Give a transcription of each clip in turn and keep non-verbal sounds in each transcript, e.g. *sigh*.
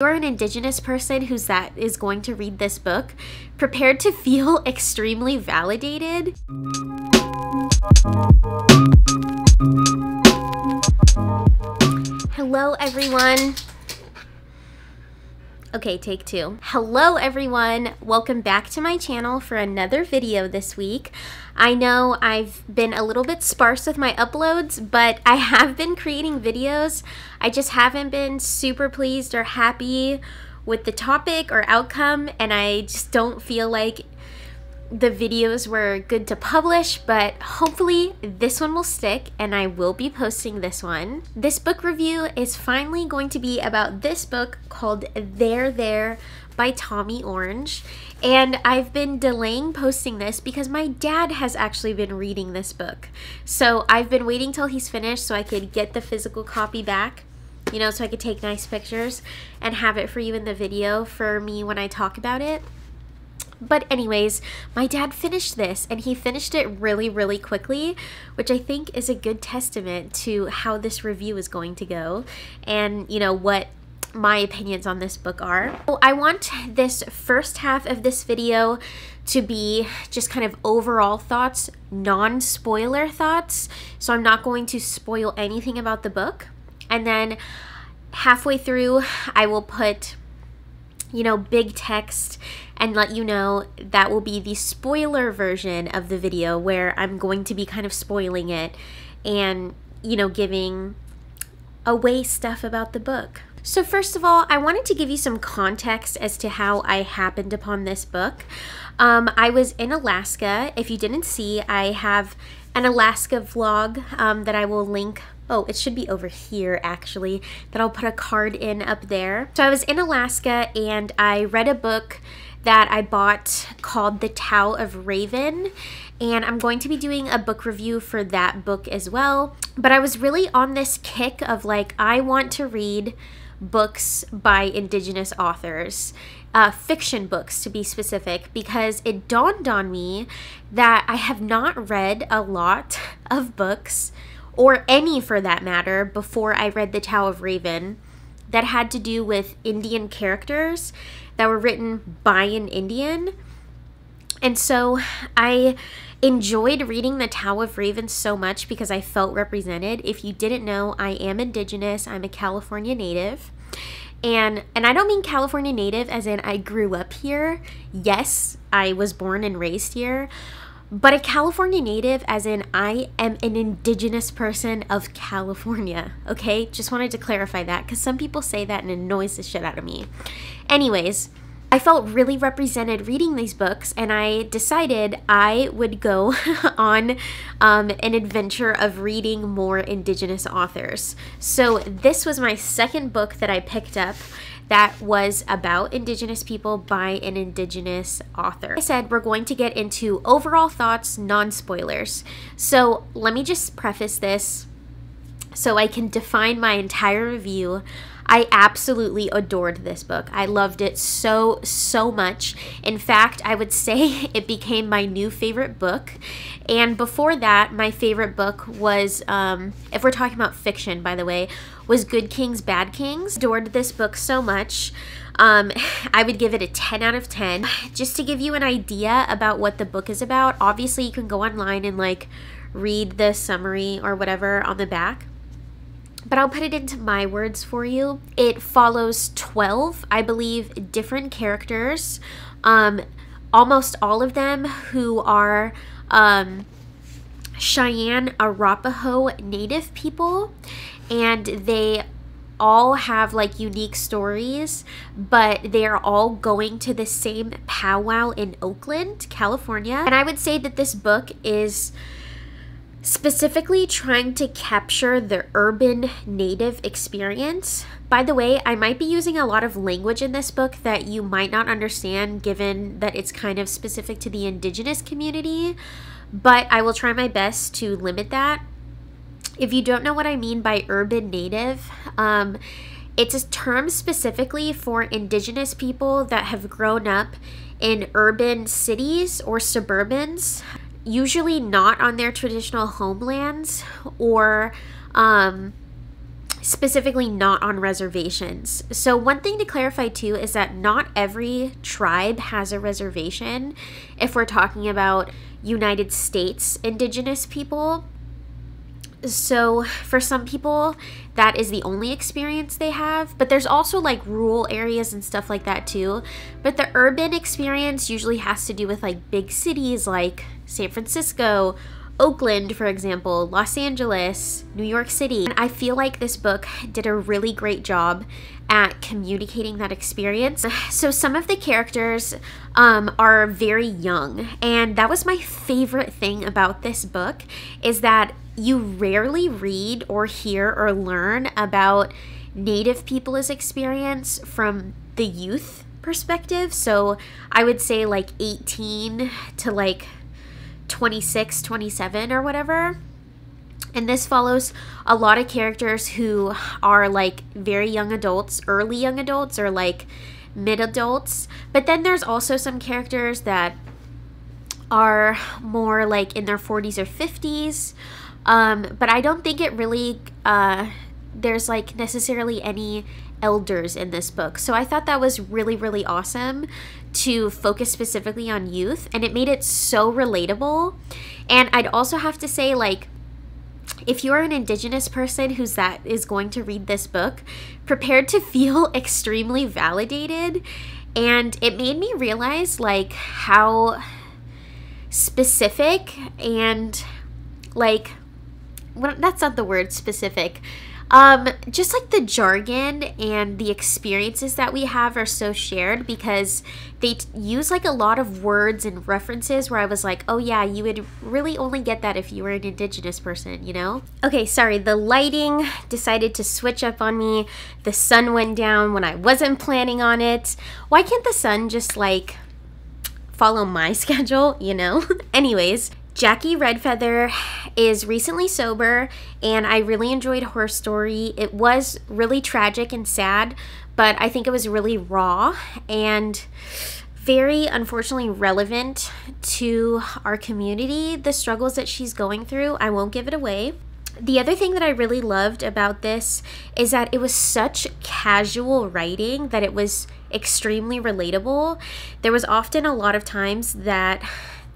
you're an indigenous person who's that is going to read this book, prepared to feel *laughs* extremely validated. Hello everyone. Okay, take two. Hello everyone. Welcome back to my channel for another video this week. I know I've been a little bit sparse with my uploads, but I *laughs* have been creating videos. I just haven't been super pleased or happy with the topic or outcome, and I just don't feel like the videos were good to publish, but hopefully this one will stick and I will be posting this one. This book review is finally going to be about this book called There There by Tommy Orange. And I've been delaying posting this because my dad has actually been reading this book. So I've been waiting till he's finished so I could get the physical copy back you know, so I could take nice pictures and have it for you in the video for me when I talk about it. But anyways, my dad finished this and he finished it really, really quickly, which I think is a good testament to how this review is going to go and, you know, what my opinions on this book are. So I want this first half of this video to be just kind of overall thoughts, non-spoiler thoughts. So I'm not going to spoil anything about the book. And then halfway through, I will put you know, big text and let you know that will be the spoiler version of the video where I'm going to be kind of spoiling it and, you know, giving away stuff about the book. So first of all, I wanted to give you some context as to how I happened upon this book. Um, I was in Alaska. If you didn't see, I have an Alaska vlog um, that I will link oh, it should be over here actually, that I'll put a card in up there. So I was in Alaska and I read a book that I bought called The Tao of Raven and I'm going to be doing a book review for that book as well. But I was really on this kick of like, I want to read books by indigenous authors, uh, fiction books to be specific, because it dawned on me that I have not read a lot of books or any for that matter, before I read The Tao of Raven, that had to do with Indian characters that were written by an Indian. And so I enjoyed reading The Tao of Raven so much because I felt represented. If you didn't know, I am indigenous, I'm a California native. And and I don't mean California native as in I grew up here. Yes, I was born and raised here, but a California native, as in I am an indigenous person of California, okay? Just wanted to clarify that because some people say that and it annoys the shit out of me. Anyways, I felt really represented reading these books, and I decided I would go *laughs* on um, an adventure of reading more Indigenous authors. So, this was my second book that I picked up that was about Indigenous people by an Indigenous author. I said we're going to get into overall thoughts, non spoilers. So, let me just preface this so I can define my entire review I absolutely adored this book. I loved it so, so much. In fact, I would say *laughs* it became my new favorite book. And before that, my favorite book was, um, if we're talking about fiction, by the way, was Good Kings, Bad Kings. Adored this book so much. Um, *laughs* I would give it a 10 out of 10. *sighs* Just to give you an idea about what the book is about, obviously you can go online and like read the summary or whatever on the back but I'll put it into my words for you. It follows 12, I believe, different characters, um, almost all of them who are um, Cheyenne Arapaho native people, and they all have like unique stories, but they are all going to the same powwow in Oakland, California. And I would say that this book is specifically trying to capture the urban native experience. By the way, I might be using a lot of language in this book that you might not understand given that it's kind of specific to the indigenous community, but I will try my best to limit that. If you don't know what I mean by urban native, um, it's a term specifically for indigenous people that have grown up in urban cities or suburbans usually not on their traditional homelands or um, specifically not on reservations. So, one thing to clarify too is that not every tribe has a reservation if we're talking about United States indigenous people. So, for some people, that is the only experience they have, but there's also like rural areas and stuff like that too. But the urban experience usually has to do with like big cities like San Francisco Oakland, for example, Los Angeles, New York City. And I feel like this book did a really great job at communicating that experience. So some of the characters um, are very young, and that was my favorite thing about this book is that you rarely read or hear or learn about Native people's experience from the youth perspective. So I would say like 18 to like 26, 27 or whatever. And this follows a lot of characters who are like very young adults, early young adults, or like mid adults. But then there's also some characters that are more like in their 40s or 50s. Um, but I don't think it really, uh, there's like necessarily any elders in this book. So I thought that was really, really awesome to focus specifically on youth and it made it so relatable. And I'd also have to say, like, if you're an indigenous person who's that is going to read this book, prepared to feel *laughs* extremely validated. And it made me realize like how specific and like well, that's not the word specific um, just like the jargon and the experiences that we have are so shared because they t- use like a lot of words and references where I was like, oh yeah, you would really only get that if you were an indigenous person, you know? Okay, sorry, the lighting decided to switch up on me. The sun went down when I wasn't planning on it. Why can't the sun just like follow my *laughs* schedule, you know? *laughs* Anyways, Jacquie Red Feather is recently sober, and I really enjoyed her story. It was really tragic and sad, but I think it was really raw and very unfortunately relevant to our community, the struggles that she's going through. I won't give it away. The other thing that I really loved about this is that it was such casual writing that it was extremely relatable. There was often a lot of times that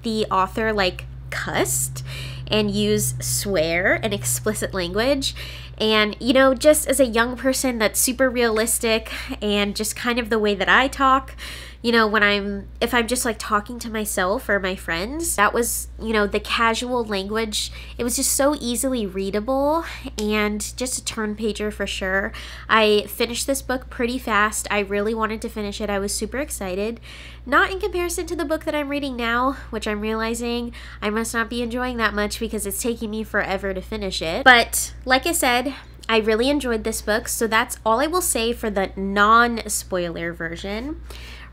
the author like cussed and use swear and explicit language. And, you know, just as a young person that's super realistic and just kind of the way that I talk, you know, when I'm, if I'm just like talking to myself or my friends, that was, you know, the casual language. It was just so easily readable and just a turn pager for sure. I finished this book pretty fast. I really wanted to finish it. I was super excited. Not in comparison to the book that I'm reading now, which I'm realizing I must not be enjoying that much because it's taking me forever to finish it. But like I said, I really enjoyed this book, so that's all I will say for the non spoiler version.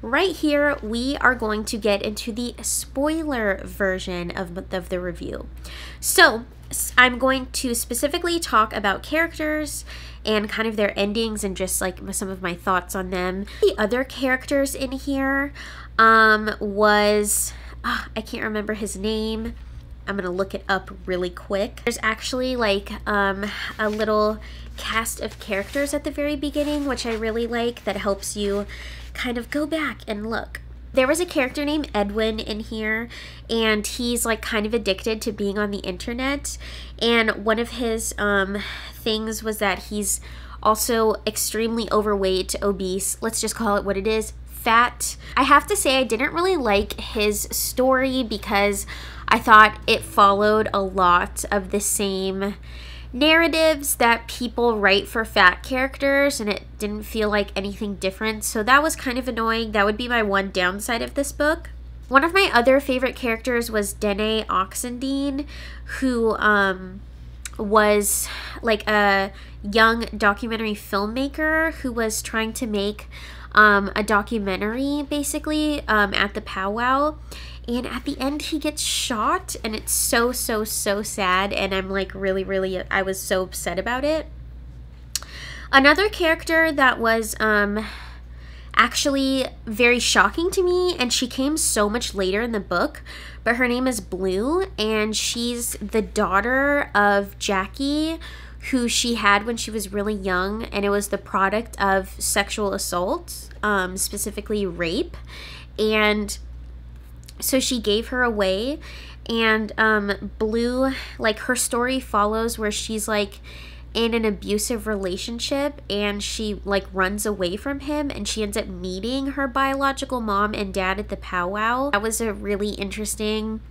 Right here, we are going to get into the spoiler version of, of the review. So, I'm going to specifically talk about characters and kind of their endings and just like some of my thoughts on them. The other characters in here um, was, oh, I can't remember his name. I'm gonna look it up really quick. There's actually like um, a little cast of characters at the very beginning, which I really like, that helps you kind of go back and look. There was a character named Edwin in here, and he's like kind of addicted to being on the internet. And one of his um, things was that he's also extremely overweight, obese. Let's just call it what it is fat. I have to say, I didn't really like his story because I thought it followed a lot of the same narratives that people write for fat characters and it didn't feel like anything different. So that was kind of annoying. That would be my one downside of this book. One of my other favorite characters was Dene Oxendene, who um, was like a young documentary filmmaker who was trying to make um, a documentary basically um, at the powwow. And at the end he gets shot and it's so so so sad and i'm like really really i was so upset about it. Another character that was um actually very shocking to me and she came so much later in the book but her name is blue and she's the daughter of jacquie who she had when she was really young, and it was the product of sexual assault, um, specifically rape. And so she gave her away, and um, Blue, like her story follows where she's like in an abusive relationship and she like runs away from him and she ends up meeting her biological mom and dad at the powwow. That was a really interesting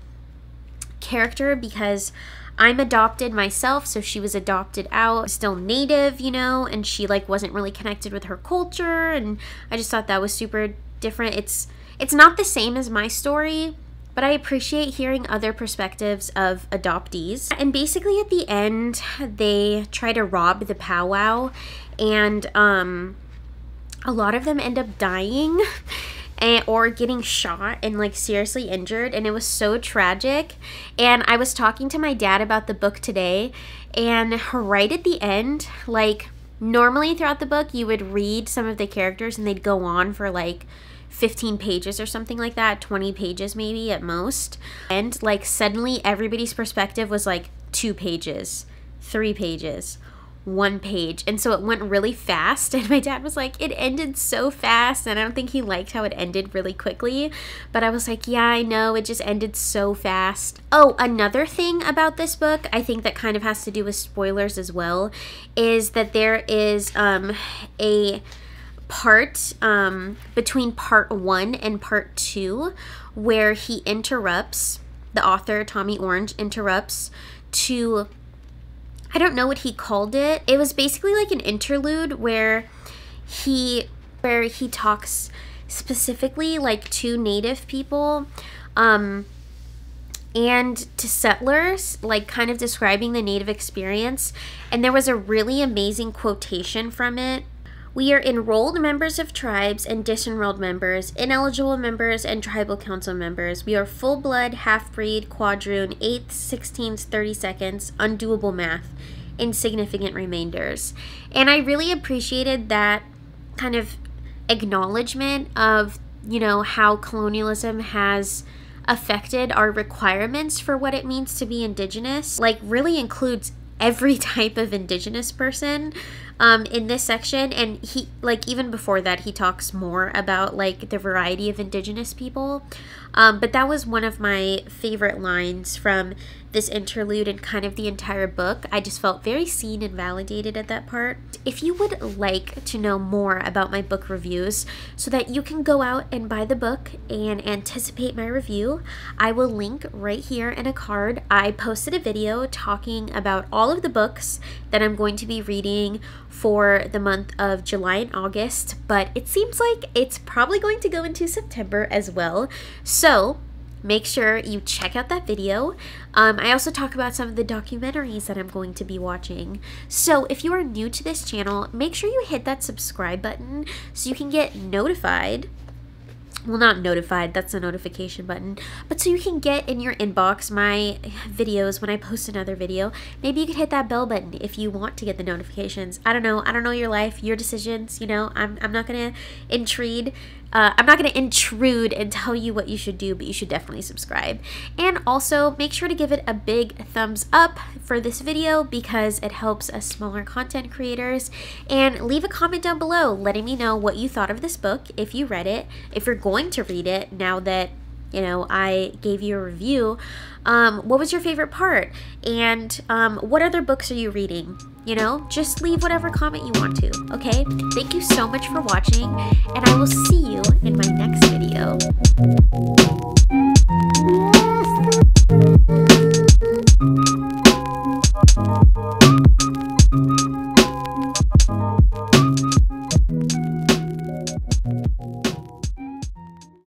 character because I'm adopted myself, so she was adopted out, still native, you know, and she like wasn't really connected with her culture and I just thought that was super different. It's it's not the same as my story, but I appreciate hearing other perspectives of adoptees. And basically at the end, they try to rob the powwow and um a lot of them end up dying. *laughs* and, or getting shot and like seriously injured and it was so tragic. And i was talking to my dad about the book today and right at the end like normally throughout the book you would read some of the characters and they'd go on for like 15 pages or something like that 20 pages maybe at most. And like suddenly everybody's perspective was like two pages three pages one page. And so it went really fast. *laughs* And my dad was like, it ended so fast. And I don't think he liked how it ended really quickly. But I was like, yeah, I know. It just ended so fast. Oh, another thing about this book, I think that kind of has to do with spoilers as well, is that there is um, a part um, between part one and part two where he interrupts, the author, Tommy Orange, interrupts to I don't know what he called it. It was basically like an interlude where he where he talks specifically like to native people um and to settlers, like kind of describing the native experience. And there was a really amazing quotation from it we are enrolled members of tribes and disenrolled members, ineligible members, and tribal council members. We are full blood, half breed, quadroon, eighths, sixteenths, thirty seconds, undoable math, insignificant remainders. And I really appreciated that kind of acknowledgement of, you know, how colonialism has affected our requirements for what it means to be indigenous. Like, really includes every *laughs* type of indigenous person um, in this section and he like even before that he talks more about like the variety of indigenous people um, but that was one of my favorite lines from this interlude and kind of the entire book. I just felt very seen and validated at that part. If you would like to know more about my book reviews so that you can go out and buy the book and anticipate my review, I will link right here in a card. I posted a video talking about all of the books that I'm going to be reading for the month of July and August, but it seems like it's probably going to go into September as well. So make sure you check out that video. Um, I also talk about some of the documentaries that I'm going to be watching. So if you are new to this channel, make sure you hit that subscribe button so you can get notified well not notified that's a notification button but so you can get in your inbox my videos when i post another video maybe you could hit that bell button if you want to get the notifications i don't know i don't know your life your decisions you know i'm, I'm not gonna intrude uh, I'm not going to intrude and tell you what you should do, but you should definitely subscribe. And also, make sure to give it a big thumbs up for this video because it helps us smaller content creators. And leave a comment down below letting me know what you thought of this book, if you read it, if you're going to read it now that you know, I gave you a review. Um, what was your favorite part? And um, what other books are you reading? You know, just leave whatever comment you want to, okay? Thank you so much for watching, and I will see you in my next video.